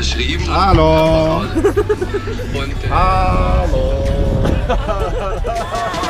unterschrieben. Hallo. Und, äh, Hallo.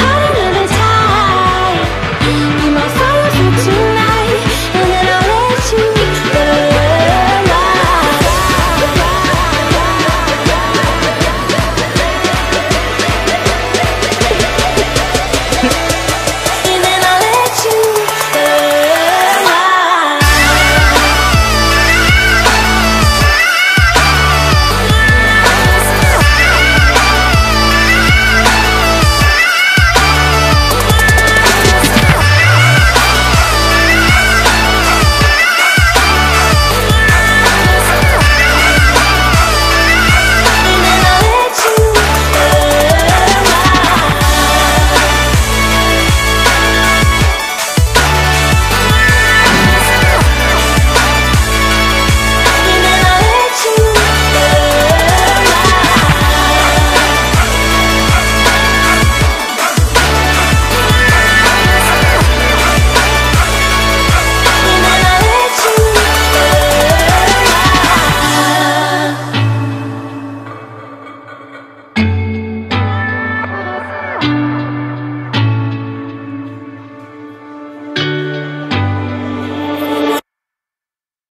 How did